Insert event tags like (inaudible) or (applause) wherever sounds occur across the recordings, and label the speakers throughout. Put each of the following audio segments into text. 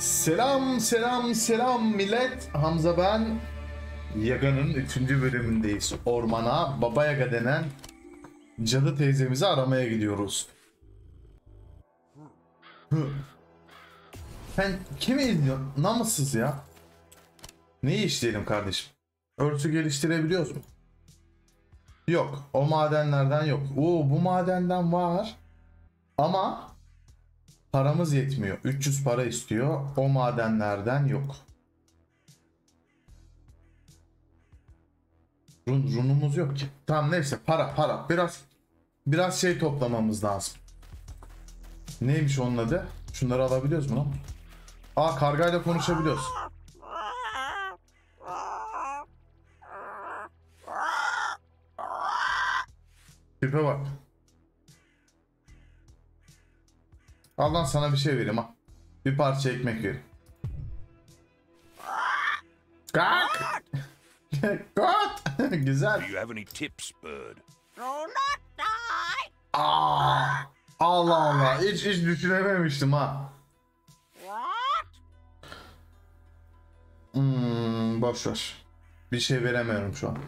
Speaker 1: Selam selam selam millet. Hamza ben. Yaga'nın 3. bölümündeyiz. Ormana Baba Yaga denen cadı teyzemizi aramaya gidiyoruz. Sen kimi izliyorsun? Namussuz ya. Neyi işleyelim kardeşim? Örtü geliştirebiliyoruz mu? Yok. O madenlerden yok. Oo bu madenden var. Ama paramız yetmiyor. 300 para istiyor. O madenlerden yok. Run, runumuz yok ki. Tamam neyse para para. Biraz biraz şey toplamamız lazım. Neymiş onun adı? Şunları alabiliyoruz mu lan? Aa kargayla konuşabiliyoruz. Tipe bak. Al lan sana bir şey vereyim ha. Bir parça ekmek vereyim. Kalk. (laughs) Kalk. (laughs) Güzel.
Speaker 2: Do you have any tips, bird?
Speaker 3: Do not die.
Speaker 1: Aa, Allah Allah. Hiç hiç düşünememiştim ha.
Speaker 3: What?
Speaker 1: Hmm, boş ver. Bir şey veremiyorum şu an.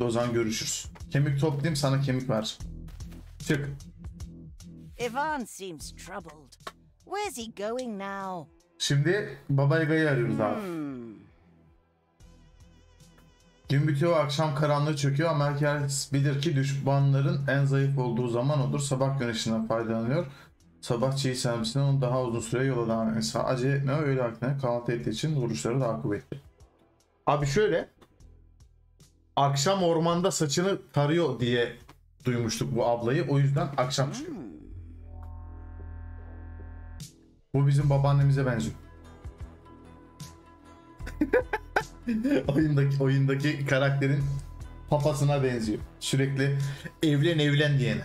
Speaker 1: O zaman görüşürüz. Kemik toplayayım sana kemik ver. Çık.
Speaker 3: Ivan seems troubled. Where's he going now?
Speaker 1: Şimdi Baba Yaga'yı arıyoruz abi.
Speaker 3: Hmm.
Speaker 1: Gün bitiyor, akşam karanlığı çöküyor ama herkes bilir ki düşmanların en zayıf olduğu zaman odur. Sabah güneşinden faydalanıyor. Sabah çiğ servisine onu daha uzun süre yola devam etmesi. Acele etme öyle aklına kahvaltı ettiği için vuruşları daha kuvvetli. Abi şöyle. Akşam ormanda saçını tarıyor diye duymuştuk bu ablayı. O yüzden akşam çıkıyor. Bu bizim babaannemize benziyor. (laughs) oyundaki oyundaki karakterin papasına benziyor. Sürekli evlen evlen diyene.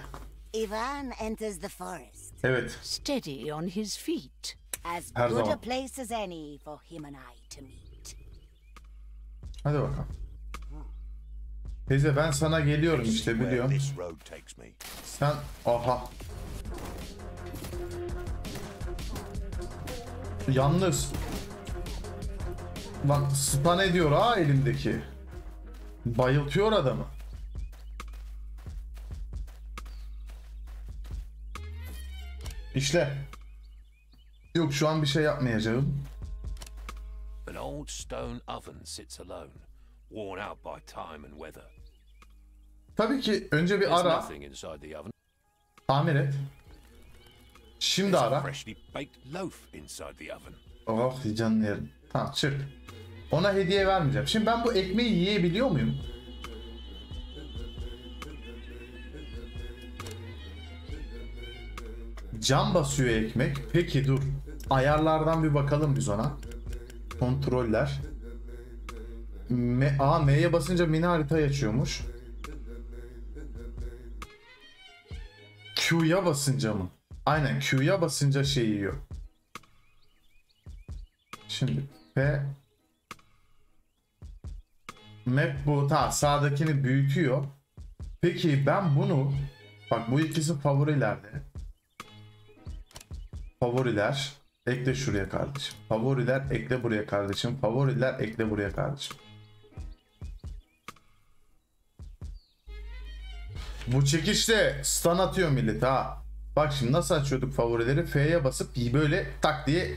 Speaker 3: Ivan enters the forest.
Speaker 1: Evet.
Speaker 4: steady on his feet.
Speaker 3: As
Speaker 1: Her
Speaker 3: good a
Speaker 1: zaman.
Speaker 3: place as any for him and I to meet.
Speaker 1: Hadi bakalım. Teyze ben sana geliyorum işte biliyorum. Sen aha. Yalnız Bak stun ediyor ha elimdeki. Bayıltıyor adamı. İşle. Yok şu an bir şey yapmayacağım.
Speaker 2: An old stone oven sits alone, worn out by time and weather.
Speaker 1: Tabii ki önce bir ara, tamir et. Şimdi
Speaker 2: a
Speaker 1: ara. Oh canını yerim. Tamam çık. Ona hediye vermeyeceğim. Şimdi ben bu ekmeği yiyebiliyor muyum? Cam basıyor ekmek. Peki dur. Ayarlardan bir bakalım biz ona. Kontroller. M Aa M'ye basınca mini haritayı açıyormuş. Q'ya basınca mı? Aynen Q'ya basınca şey yiyor. Şimdi P Map bu. Ta sağdakini büyütüyor. Peki ben bunu bak bu ikisi favorilerde. Favoriler ekle şuraya kardeşim. Favoriler ekle buraya kardeşim. Favoriler ekle buraya kardeşim. Bu çekişte stun atıyor millet ha. Bak şimdi nasıl açıyorduk favorileri? F'ye basıp böyle tak diye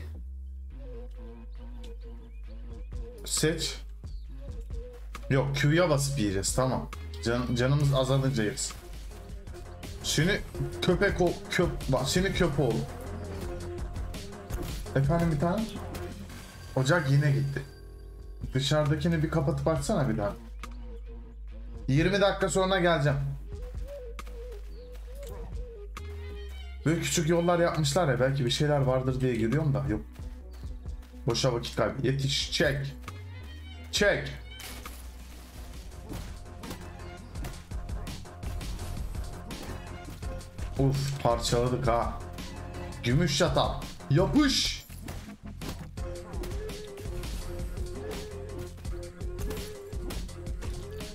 Speaker 1: Seç. Yok Q'ya basıp yiyeceğiz tamam. Can, canımız azalınca yeriz. Şimdi köpek o köp bak şimdi köp oğlum. Efendim bir tane. Ocak yine gitti. Dışarıdakini bir kapatıp açsana bir daha. 20 dakika sonra geleceğim. Böyle küçük yollar yapmışlar ya belki bir şeyler vardır diye geliyorum da yok. Boşa vakit kaybı. Yetiş çek. Çek. Uf parçaladık ha. Gümüş çatal. Yapış.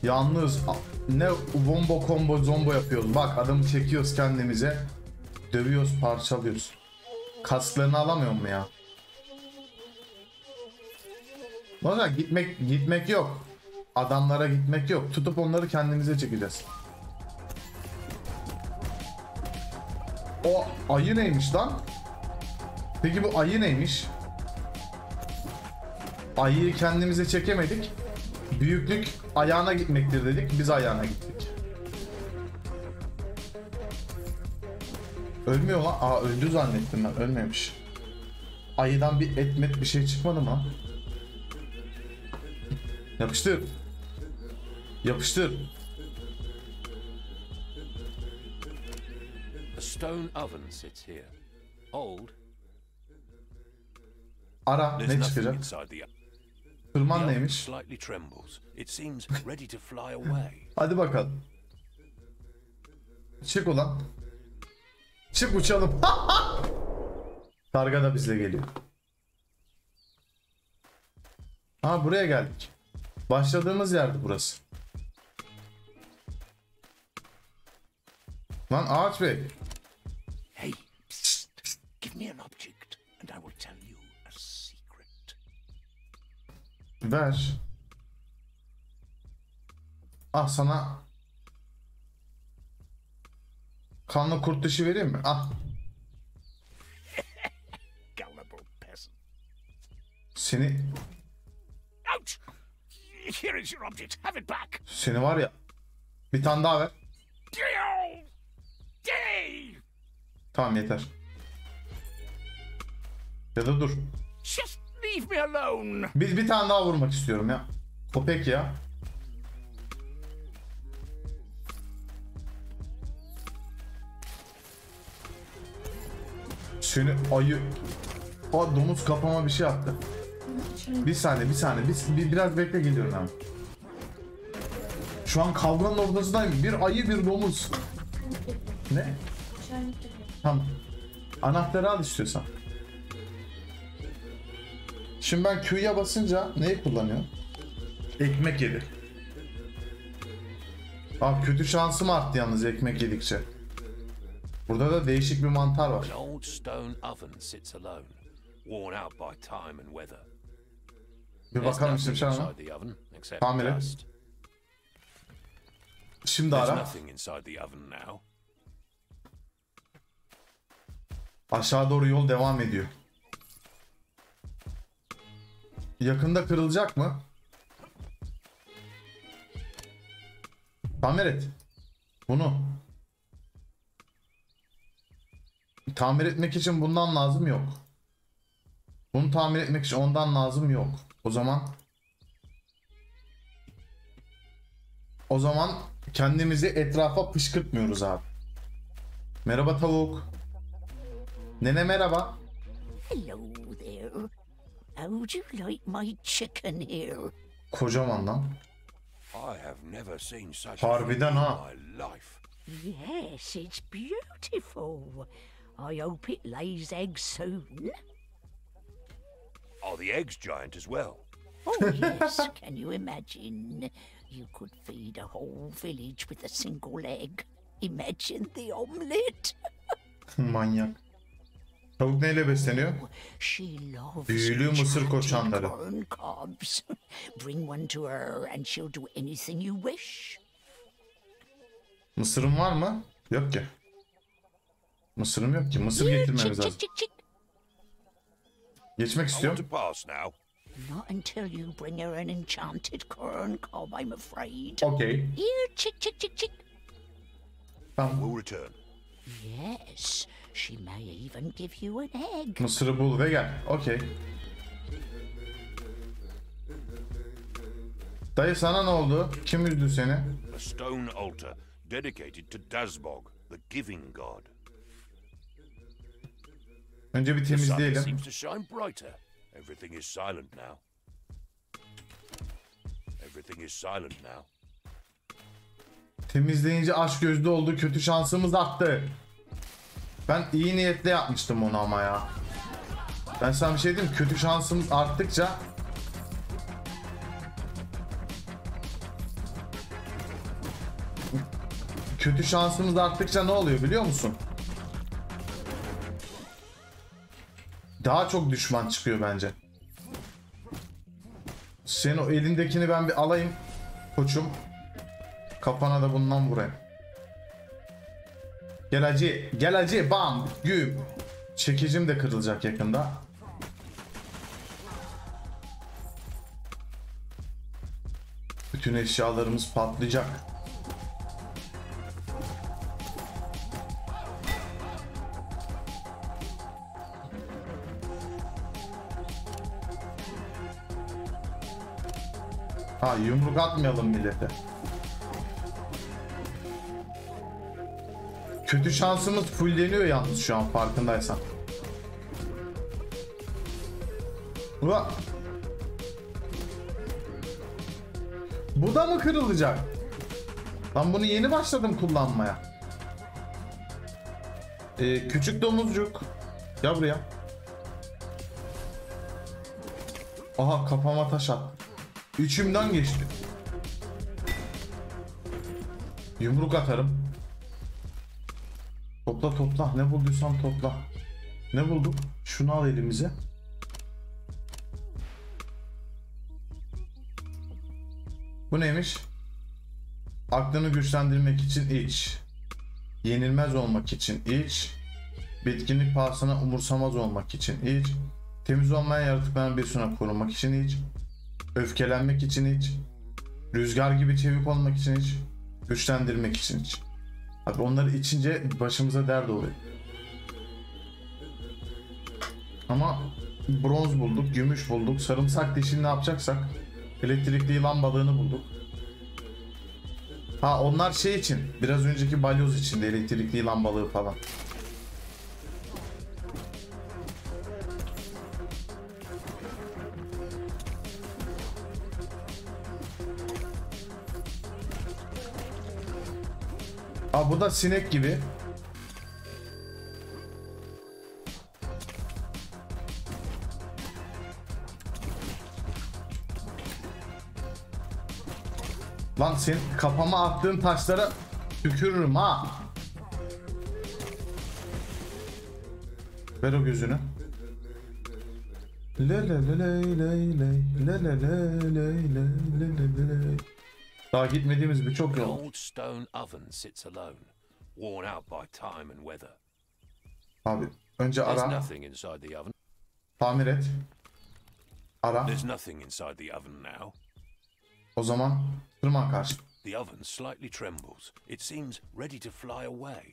Speaker 1: Yalnız ne bombo combo zombo yapıyoruz. Bak adamı çekiyoruz kendimize. Dövüyoruz parçalıyoruz. Kasklarını alamıyor mu ya? Valla gitmek gitmek yok. Adamlara gitmek yok. Tutup onları kendimize çekeceğiz. O ayı neymiş lan? Peki bu ayı neymiş? Ayıyı kendimize çekemedik. Büyüklük ayağına gitmektir dedik. Biz ayağına gittik. Ölmüyor lan. Aa öldü zannettim ben. Ölmemiş. Ayıdan bir etmet bir şey çıkmadı mı? Yapıştır. Yapıştır.
Speaker 2: A stone oven sits here. Old.
Speaker 1: Ara ne çıkacak? Tırman neymiş?
Speaker 2: slightly trembles. It seems (laughs)
Speaker 1: Çık uçalım. (laughs) Karga da bizle geliyor. Ha buraya geldik. Başladığımız yerdi burası. Lan Ağaç Bey.
Speaker 2: Hey, psst, psst, give me an object, and I will tell you a secret.
Speaker 1: Ver. Ah sana kanlı kurt dişi vereyim mi? Ah (laughs) seni
Speaker 2: Ouch! Here is your object. Have it back.
Speaker 1: seni var ya bir tane daha ver. Tamam yeter. Ya da dur.
Speaker 2: Just leave me alone.
Speaker 1: Bir, bir tane daha vurmak istiyorum ya. Köpek ya. Seni ayı... Aa domuz kafama bir şey attı. Bir saniye bir saniye bir, bir- biraz bekle geliyorum hemen. Şu an kavganın ortasındayım. Bir ayı bir domuz. Ne? Tamam. Anahtarı al istiyorsan. Şimdi ben Q'ya basınca neyi kullanıyor? Ekmek yedi. Abi kötü şansım arttı yalnız ekmek yedikçe. Burada da değişik bir mantar var.
Speaker 2: An old stone oven sits alone, worn out by time and weather.
Speaker 1: Bir bakalım şimdi ama.
Speaker 2: oven except
Speaker 1: Tamir et. Şimdi ara. Aşağı doğru yol devam ediyor. Yakında kırılacak mı? Tamir et. Bunu. Tamir etmek için bundan lazım yok. Bunu tamir etmek için ondan lazım yok. O zaman O zaman kendimizi etrafa pışkırtmıyoruz abi. Merhaba tavuk. Nene merhaba.
Speaker 4: Hello there. How'd you like my chicken here?
Speaker 1: Kocaman lan.
Speaker 2: I have never seen such
Speaker 1: Harbiden ha.
Speaker 4: Yes, it's beautiful. I hope it lays eggs soon.
Speaker 2: Are the eggs giant as well?
Speaker 4: Oh, yes. (laughs) Can you imagine? You could feed a whole village with a single egg. Imagine the omelette. (laughs)
Speaker 1: Manyak. Tavuk neyle besleniyor?
Speaker 4: She loves
Speaker 1: Büyülü mısır koçanları.
Speaker 4: corn cobs. (laughs) Bring one to her and she'll do anything you wish.
Speaker 1: Mısırın var mı? Yok ki. Mısırım yok ki. Mısır getirmemiz
Speaker 4: chick,
Speaker 1: lazım. Geçmek
Speaker 2: I want
Speaker 1: istiyorum.
Speaker 2: to pass now.
Speaker 4: Not until you bring her an enchanted corn cob, I'm afraid.
Speaker 1: Okey.
Speaker 4: Here, chick, chick, chick, chick.
Speaker 1: Tamam.
Speaker 2: We'll return.
Speaker 4: Yes, she may even give you an egg.
Speaker 1: Mısırı bul ve gel. Okey. Dayı sana ne oldu? Kim üzdü seni?
Speaker 2: A stone altar dedicated to Dazbog, the giving god.
Speaker 1: Önce bir temizleyelim.
Speaker 2: Everything is silent now. Everything is silent now.
Speaker 1: Temizleyince aç gözlü oldu. Kötü şansımız arttı. Ben iyi niyetle yapmıştım onu ama ya. Ben sana bir şey diyeyim? Kötü şansımız arttıkça Kötü şansımız arttıkça ne oluyor biliyor musun? Daha çok düşman çıkıyor bence. Senin o elindekini ben bir alayım. Koçum. Kafana da bundan vurayım. Gel acı. Gel acı. Bam. Güm. Çekicim de kırılacak yakında. Bütün eşyalarımız patlayacak. Ha yumruk atmayalım millete. Kötü şansımız fulleniyor yalnız şu an farkındaysan. Ula. Bu da mı kırılacak? Ben bunu yeni başladım kullanmaya. Ee, küçük domuzcuk. Gel buraya. Aha kafama taş attı. İçimden geçti. Yumruk atarım. Topla topla. Ne bulduysan topla. Ne bulduk? Şunu al elimize. Bu neymiş? Aklını güçlendirmek için iç. Yenilmez olmak için iç. Bitkinlik pahasına umursamaz olmak için iç. Temiz olmayan yaratıkların bir sona korumak için iç. Öfkelenmek için iç. Rüzgar gibi çevik olmak için iç. Güçlendirmek için iç. Abi onları içince başımıza dert oluyor. Ama bronz bulduk, gümüş bulduk, sarımsak dişini ne yapacaksak elektrikli yılan balığını bulduk. Ha onlar şey için, biraz önceki balyoz için de elektrikli yılan balığı falan. Aa bu da sinek gibi. Lan sen kafama attığın taşlara tükürürüm ha. Ver o gözünü. Le le le le le le le le le le le le le le. Daha gitmediğimiz birçok yol.
Speaker 2: old stone oven sits alone, worn out by time and weather.
Speaker 1: Abi önce ara, tamir et. Ara.
Speaker 2: There's nothing inside the oven now.
Speaker 1: O zaman tırman karşı.
Speaker 2: The oven slightly trembles. It seems ready to fly away.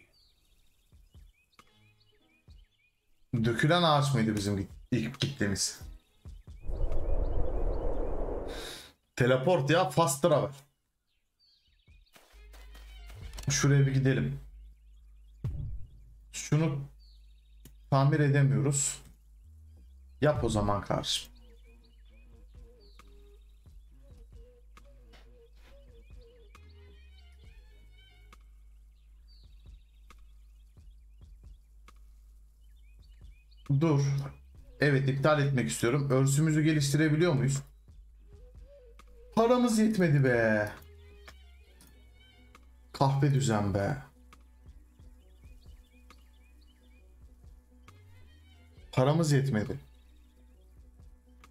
Speaker 1: Dökülen ağaç mıydı bizim ilk gittiğimiz? Teleport ya fast travel. Şuraya bir gidelim. Şunu tamir edemiyoruz. Yap o zaman karşı. Dur. Evet iptal etmek istiyorum. Örsümüzü geliştirebiliyor muyuz? Paramız yetmedi be. Kahve düzen be. Paramız yetmedi.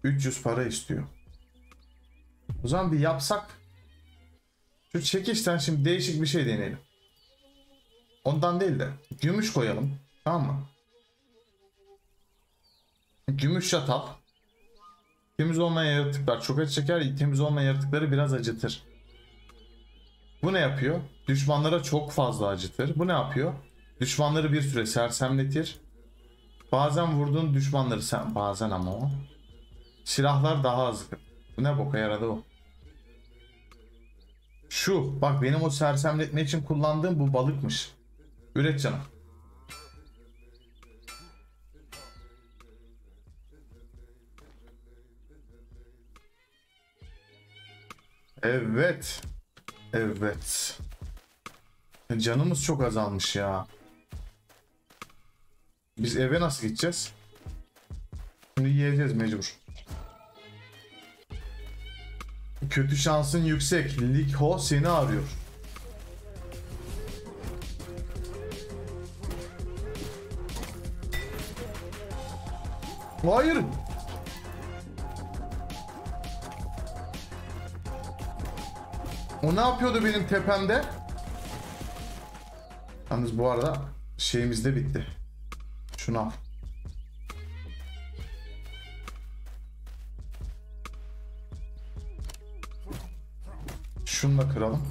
Speaker 1: 300 para istiyor. O zaman bir yapsak. Şu çekişten şimdi değişik bir şey deneyelim. Ondan değil de gümüş koyalım. Tamam mı? Gümüş çatal. Temiz olmayan yaratıklar çok acı çeker. Temiz olmayan yaratıkları biraz acıtır. Bu ne yapıyor? Düşmanlara çok fazla acıtır. Bu ne yapıyor? Düşmanları bir süre sersemletir. Bazen vurduğun düşmanları sen bazen ama o. Silahlar daha az. Bu ne boka yaradı o? Şu bak benim o sersemletme için kullandığım bu balıkmış. Üret canım. Evet. Evet. Canımız çok azalmış ya. Biz eve nasıl gideceğiz? Şimdi yiyeceğiz mecbur. Kötü şansın yüksek. Likho seni arıyor. Hayır. O ne yapıyordu benim tepemde? Yalnız bu arada şeyimiz de bitti. Şunu al. Şunu da kıralım.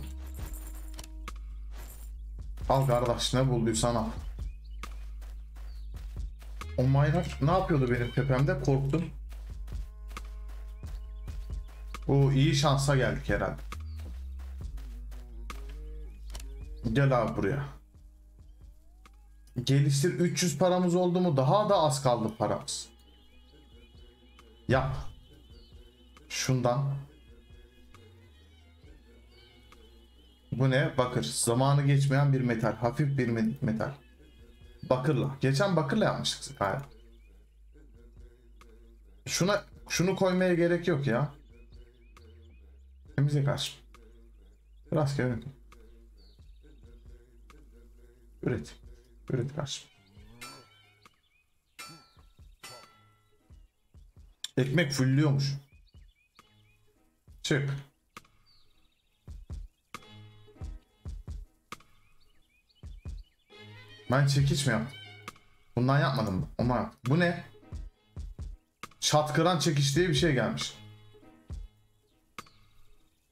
Speaker 1: Al kardeş ne bulduysan al. O maylar ne yapıyordu benim tepemde? Korktum. Bu iyi şansa geldik herhalde. Gel abi buraya. Geliştir 300 paramız oldu mu? Daha da az kaldı paramız. Yap. Şundan. Bu ne? Bakır. Zamanı geçmeyen bir metal. Hafif bir me- metal. Bakırla. Geçen bakırla yapmıştık galiba. Şuna şunu koymaya gerek yok ya. Temize karşı. Rastgele üret. Üret. Karşı. Ekmek fullüyormuş. Çık. Ben çekiç mi yaptım? Bundan yapmadım? Ama yaptım. Bu ne? Çatkıran çekiç diye bir şey gelmiş.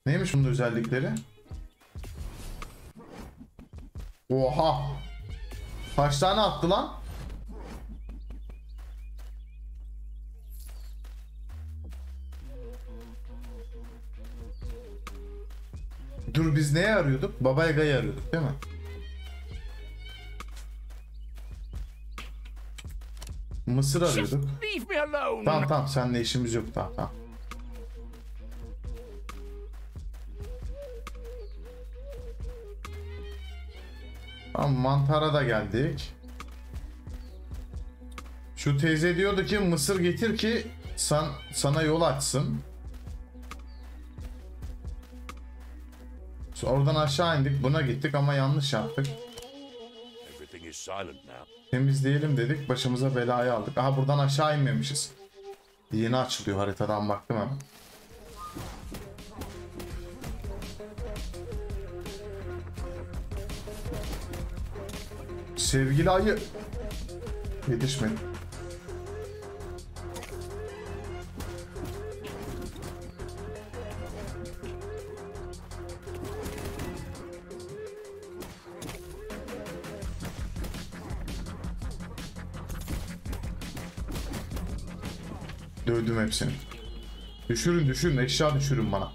Speaker 1: Neymiş bunun özellikleri? Oha! Kaç tane attı lan? Dur biz neye arıyorduk? Baba Yaga'yı arıyorduk değil mi? Mısır arıyorduk. Tamam tamam seninle işimiz yok tamam tamam. Tamam mantara da geldik. Şu teyze diyordu ki mısır getir ki san, sana yol açsın. Sonra Oradan aşağı indik buna gittik ama yanlış yaptık. Temizleyelim dedik başımıza belayı aldık. Aha buradan aşağı inmemişiz. Yeni açılıyor haritadan baktım hemen. Sevgili ayı. Yetişmedi. Dövdüm hepsini. Düşürün düşürün eşya düşürün bana.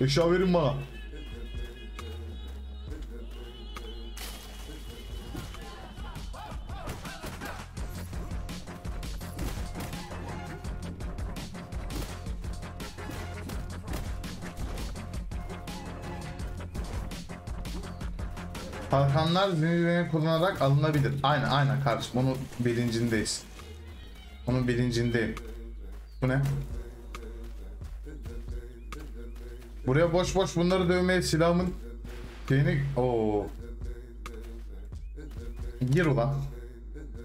Speaker 1: Eşya verin bana. Kalkanlar zincirlerini kullanarak alınabilir. Aynen aynen kardeşim onun bilincindeyiz. Onun bilincindeyim. Bu ne? Buraya boş boş bunları dövmeye silahımın şeyini... Oo. Gir ulan.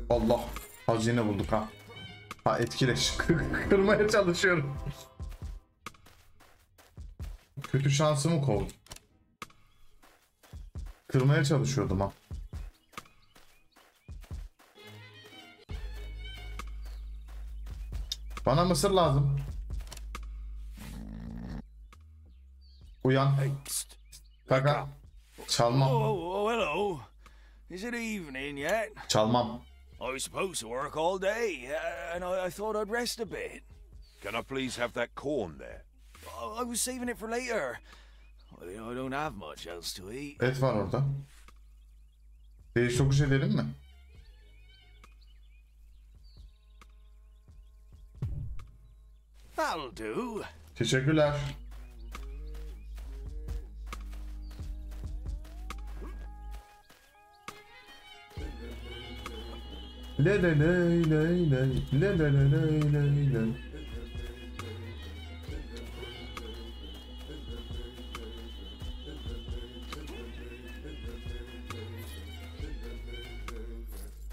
Speaker 1: Allah. Hazine bulduk ha. Ha etkileş. (laughs) Kırmaya çalışıyorum. Kötü şansımı kovdum. Kırmaya çalışıyordum ha. Bana mısır lazım. Uyan. Kaka. Çalmam.
Speaker 5: Oh, oh, hello. Is it evening yet?
Speaker 1: Çalmam.
Speaker 5: I was supposed to work all day, uh, and I, I thought I'd rest a bit.
Speaker 2: Can I please have that corn there?
Speaker 5: I was saving it for later. I, I don't have much else to eat.
Speaker 1: Et var orada. Değiş tokuş edelim mi? Teşekkürler. Le le le le le le le le le le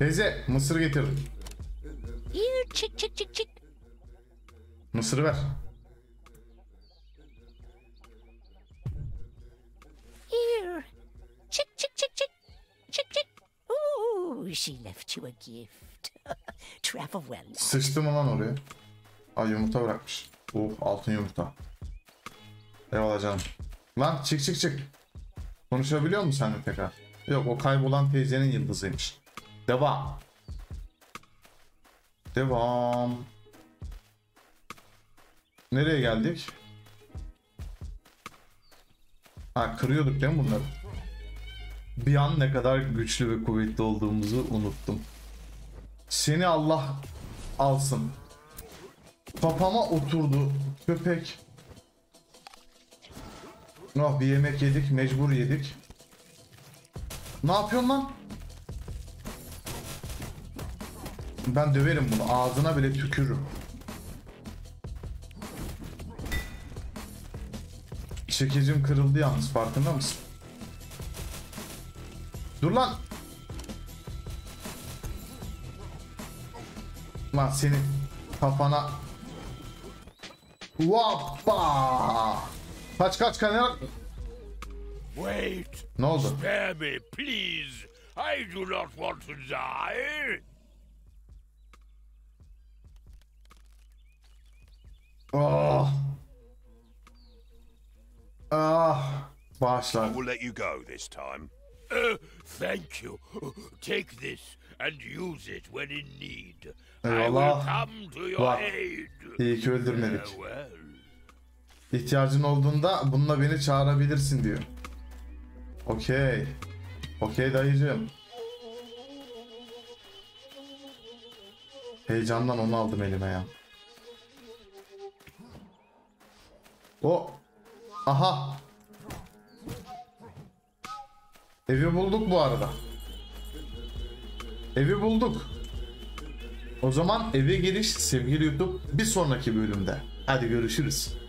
Speaker 1: Teyze mısır getirdim.
Speaker 4: Yürü çık çık çık çık.
Speaker 1: Mısırı ver. Yürü. Çık çık çık çık. Çık çık.
Speaker 4: Ooh, she left you a gift. (laughs) Travel well. Now.
Speaker 1: Sıçtım lan oraya. Ay yumurta bırakmış. Oh altın yumurta. Eyvallah canım. Lan çık çık çık. Konuşabiliyor musun sen tekrar? Yok o kaybolan teyzenin yıldızıymış. Devam. Devam. Nereye geldik? Ha kırıyorduk değil mi bunları? Bir an ne kadar güçlü ve kuvvetli olduğumuzu unuttum. Seni Allah alsın. Kafama oturdu köpek. Oh bir yemek yedik mecbur yedik. Ne yapıyorsun lan? Ben döverim bunu ağzına bile tükürürüm. Çekicim kırıldı yalnız farkında mısın? Dur lan. Lan senin kafana Vappa! Kaç kaç kaç
Speaker 2: Wait!
Speaker 1: Ne oldu?
Speaker 2: Spare me, please! I do not want to die!
Speaker 1: Ah. Ah. Bağışlar.
Speaker 2: will let you go this time. Uh, thank you. Take this and use it when in need. I will
Speaker 1: Eyvallah.
Speaker 2: come to your
Speaker 1: Bak,
Speaker 2: aid.
Speaker 1: İyi ki öldürmedik.
Speaker 2: Farewell.
Speaker 1: İhtiyacın olduğunda bununla beni çağırabilirsin diyor. Okey. Okey dayıcığım. Heyecandan onu aldım elime ya. O. Aha. Evi bulduk bu arada. Evi bulduk. O zaman eve giriş sevgili YouTube bir sonraki bölümde. Hadi görüşürüz.